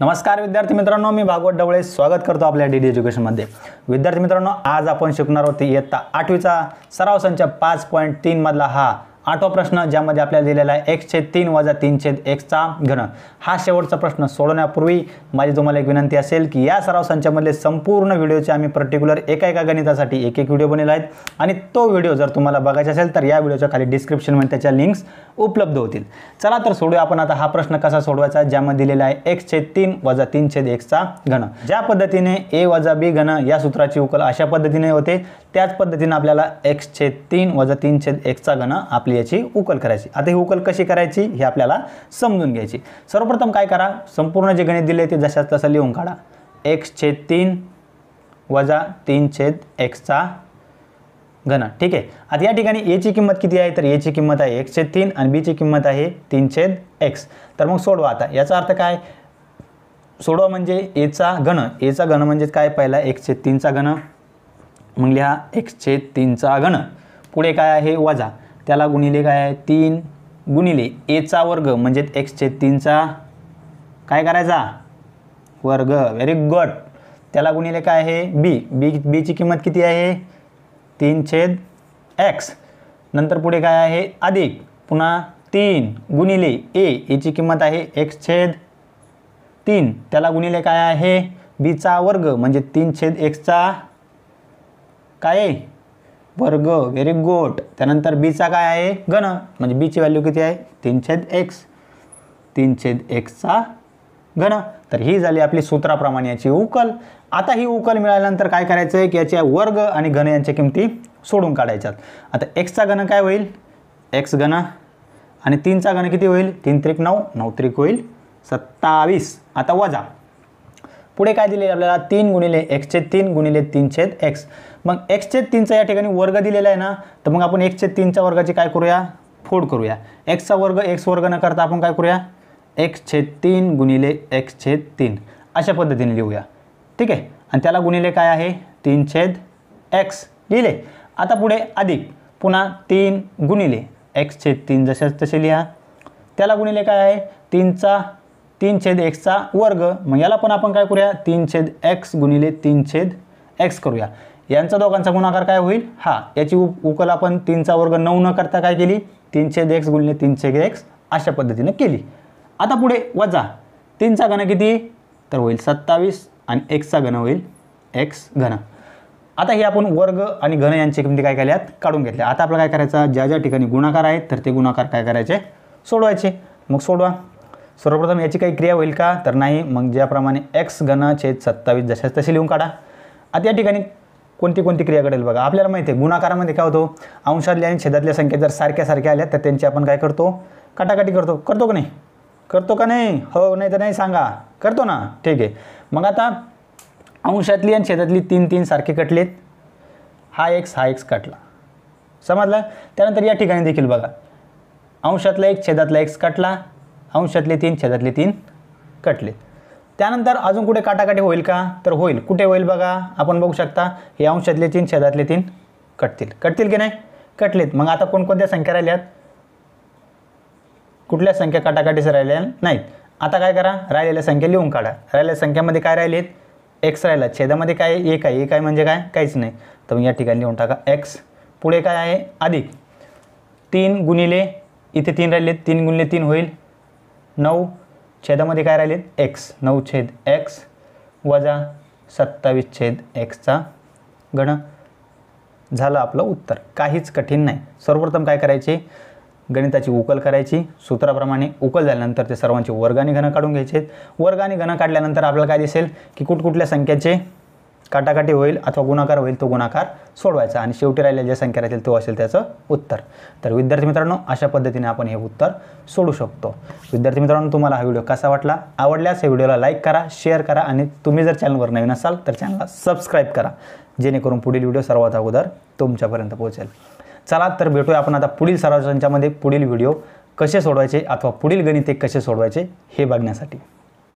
नमस्कार विद्यार्थी मित्रांनो मी भागवत डवळे स्वागत करतो आपल्या डी डी एज्युकेशनमध्ये विद्यार्थी मित्रांनो आज आपण शिकणार होते इयत्ता आठवीचा सराव संच पाच पॉईंट तीनमधला हा आठवा प्रश्न ज्यामध्ये आपल्याला दिलेला आहे एक छेद तीन वजा तीन छेद एकचा घन. हा शेवटचा प्रश्न सोडवण्यापूर्वी माझी तुम्हाला एक विनंती असेल की या सराव संचामधले संपूर्ण व्हिडिओचे आम्ही पर्टिक्युलर एका एका गणितासाठी एक एक व्हिडिओ बनलेला आहेत. आणि तो व्हिडिओ जर तुम्हाला बघायचा असेल तर या व्हिडिओच्या खाली डिस्क्रिप्शनमध्ये त्याच्या लिंक्स उपलब्ध होतील. चला तर सोडूया आपण आता हा प्रश्न कसा सोडवायचा ज्यामध्ये दिलेला आहे एक छेद तीन वजा तीन छेद एकचा घन. ज्या पद्धतीने ए वजा बी घन या सूत्राची उकल अशा पद्धतीने होते. त्याच पद्धतीने आपल्याला एक्स छेद तीन वजा तीन छेद एकचा घन आपली याची उकल करायची. आता ही उकल कशी करायची हे आपल्याला समजून घ्यायची. सर्वप्रथम काय करा संपूर्ण जे गणित दिले ते जशाच तसं लिहून काढा. एक्स छेद तीन वजा तीन छेद एक्सचा घन. ठीक आहे? आता या ठिकाणी एची किंमत किती आहे? तर एची किंमत आहे एक छेद तीन आणि बीची किंमत आहे तीन छेद एक्स तर मग सोडवा आता. याचा अर्थ काय? सोडवा म्हणजे एचा घन. एचा घन म्हणजे काय? पहिला एक छेद तीनचा घन. मग लिहा एक छेद तीनचा घन. पुढे काय आहे? वजा. त्याला गुणिले काय आहे? तीन गुणिले एचा वर्ग म्हणजे एक्स छेद तीनचा काय करायचा? वर्ग. व्हेरी गुड त्याला गुणिले काय आहे? बी बी बीची किंमत किती आहे? तीन छेद एक्स नंतर पुढे काय आहे? अधिक. पुन्हा तीन गुणिले ए याची किंमत आहे एक्स छेद तीन. त्याला गुणिले काय आहे? बीचा वर्ग म्हणजे तीन छेद एक्सचा काय आहे? वर्ग व्हेरी गुड त्यानंतर बीचा काय आहे? घन. म्हणजे बीची व्हॅल्यू किती आहे? तीन छेद एक्स तीन छेद एक्सचा घन. तर ही झाली आपली सूत्राप्रमाणे याची उकल. आता ही उकल मिळाल्यानंतर काय करायचं आहे की याच्या वर्ग आणि घन यांच्या किमती सोडून काढायच्यात. आता एक्सचा घन काय होईल? एक्स घन. आणि तीनचा घन किती होईल? तीन त्रिक नऊ. नऊ त्रिक होईल सत्तावीस. आता वजा. पुढे काय दिले आपल्याला? तीन गुणिले एक्सचे तीन गुणिले तीन छेद एक्स मग एक्सचे तीनचा या ठिकाणी वर्ग दिलेला आहे ना तर मग आपण एकशे तीनच्या वर्गाची काय करूया? फोड करूया. एक्सचा वर्ग एक्स वर्ग न करता आपण काय करूया? एक्स छेद तीन गुणिले एक्स छेद तीन. अशा पद्धतीने लिहूया. ठीक आहे? आणि त्याला गुणिले काय आहे? तीन छेद एक्स लिहिले. आता पुढे अधिक. पुन्हा तीन गुणिले एक्स छेद तीन जसे तसे लिहा. त्याला गुणिले काय आहे? तीनचा तीन छेद एक्सचा वर्ग. मग याला पण आपण काय करूया? तीन छेद एक्स गुणिले तीन छेद एक्स करूया. यांचा दोघांचा गुणाकार काय होईल? हा याची उ उकल आपण तीनचा वर्ग नऊ न करता काय केली? तीन छेद एक्स गुणिले तीन छेद एक्स अशा पद्धतीनं केली. आता पुढे वजा. तीनचा घन किती? तर होईल सत्तावीस आणि एक्सचा घन होईल एक्स घन. आता हे आपण वर्ग आणि घन यांची किमती काय केल्यात? काढून घेतल्या. आता आपलं काय करायचं? ज्या ज्या ठिकाणी गुणाकार आहेत तर ते गुणाकार काय करायचे? सोडवायचे. मग सोडवा. सर्वप्रथम याची काही क्रिया होईल का? तर नाही. मग ज्याप्रमाणे एक्स घन छेद सत्तावीस जशाच तशी लिहून काढा. आता या ठिकाणी कोणती कोणती क्रिया घडेल बघा. आपल्याला माहिती आहे गुणाकारामध्ये काय होतो? अंशातल्या आणि छेदातल्या संख्या जर सारख्या सारख्या आल्या तर त्यांची आपण काय करतो? काटाकाटी करतो. करतो का नाही? करतो का नाही? हो नाही तर नाही सांगा. करतो ना. ठीक आहे. मग आता अंशातली आणि छेदातली तीन तीन सारखे कटलेत. हा एक्स हा एक्स कटला. समजलं? त्यानंतर या ठिकाणी देखील बघा. अंशातला एक छेदातला एक्स कटला. अंशातले तीन छेदातले तीन कटले. त्यानंतर अजून कुठे काटाकाटी होईल का? तर होईल. कुठे होईल बघा? आपण बघू शकता हे अंशातले तीन छेदातले तीन कटतील. कटतील की नाही? कटलेत. मग आता कोणकोणत्या संख्या राहिल्यात? कुठल्या संख्या काटाकाटीस राहिल्या नाहीत? आता काय करा? राहिलेल्या संख्या लिहून काढा. राहिलेल्या संख्यामध्ये काय राहिलेत? एक्स राहिला. छेदामध्ये काय? एक आहे एक आहे म्हणजे काय? काहीच नाही. तर मग या ठिकाणी लिहून टाका एक्स पुढे काय आहे? अधिक. तीन गुणिले इथे तीन राहिले तीन गुणिले तीन होईल. नऊ छेदामध्ये काय राहिलेत? एक्स नऊ छेद एक्स वजा सत्तावीस छेद एक्सचा गण झालं आपलं उत्तर. काहीच कठीण नाही. सर्वप्रथम काय करायचे? गणिताची उकल करायची. सूत्राप्रमाणे उकल झाल्यानंतर ते सर्वांचे वर्गाने घन काढून घ्यायचे. वर्गाने आणि घन काढल्यानंतर आपल्याला काय दिसेल? की कुठकुठल्या संख्येचे काटाकाटी होईल अथवा गुणाकार होईल तो गुणाकार सोडवायचा. आणि शेवटी राहिलेल्या ज्या संख्या राहतील तो असेल त्याचं उत्तर. तर विद्यार्थी मित्रांनो अशा पद्धतीने आपण हे उत्तर सोडू शकतो. विद्यार्थी मित्रांनो तुम्हाला हा व्हिडिओ कसा वाटला? आवडल्यास या व्हिडिओला लाईक करा शेअर करा आणि तुम्ही जर चॅनलवर नवीन असाल तर चॅनलला सबस्क्राईब करा. जेणेकरून पुढील व्हिडिओ सर्वात अगोदर तुमच्यापर्यंत पोहोचेल. चला तर भेटूया आपण आता पुढील सराव संचामध्ये पुढील व्हिडिओ कसे सोडवायचे अथवा पुढील गणिते कसे सोडवायचे हे बघण्यासाठी.